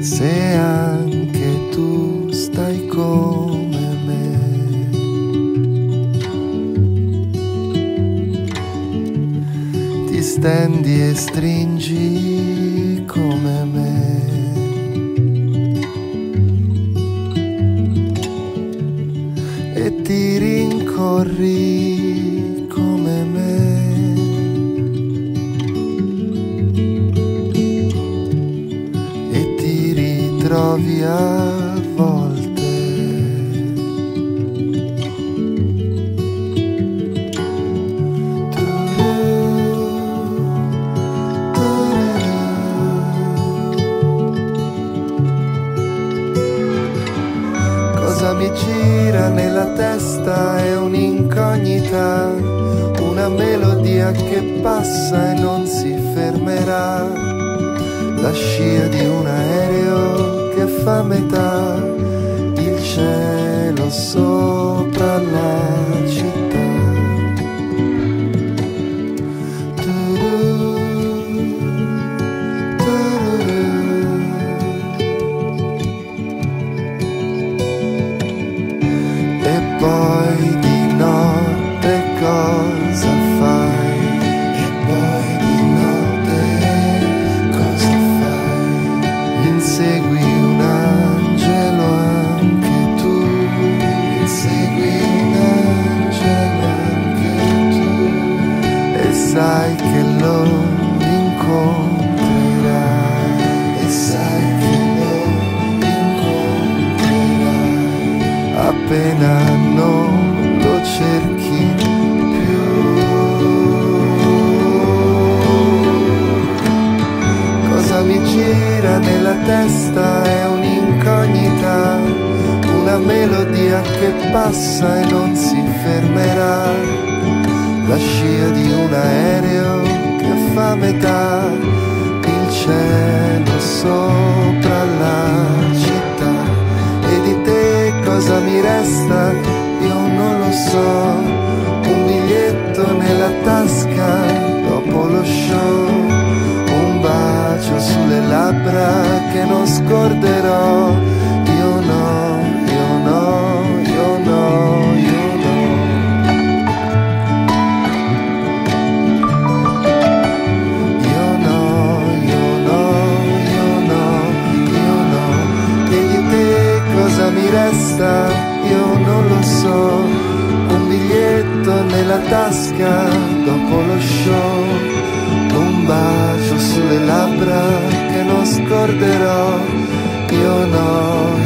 Se anche tu stai come me. Ti stendi e stringi come me. Rincorri come me. e ti ritrovi a Cosa mi gira nella testa è un'incognita, una melodia che passa e non si fermerà. La scia di un aereo che fa metà il cielo sopra la sai che lo incontrerai, e sai che lo incontrerai, appena non lo cerchi più. Cosa mi gira nella testa è un'incognita, una melodia che passa e non si fermerà, la scia di un aereo che fa metà, il cielo sopra la città e di te cosa mi resta? Io non lo so, un biglietto nella tasca dopo lo show un bacio sulle labbra che non scorderò. Tasca dopo lo show un bacio sulle labbra che non scorderò. Io no,